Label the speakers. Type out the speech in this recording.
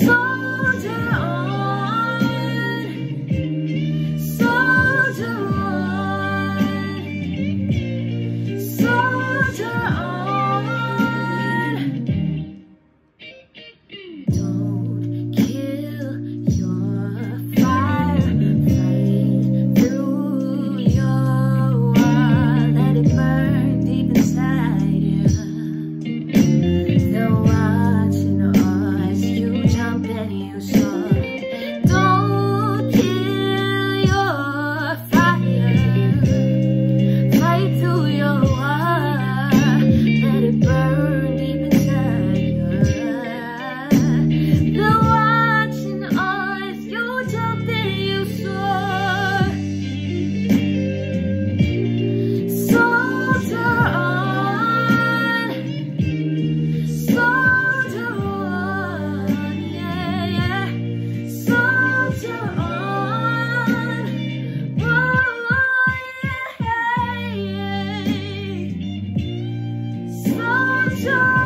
Speaker 1: Soldier Soldier,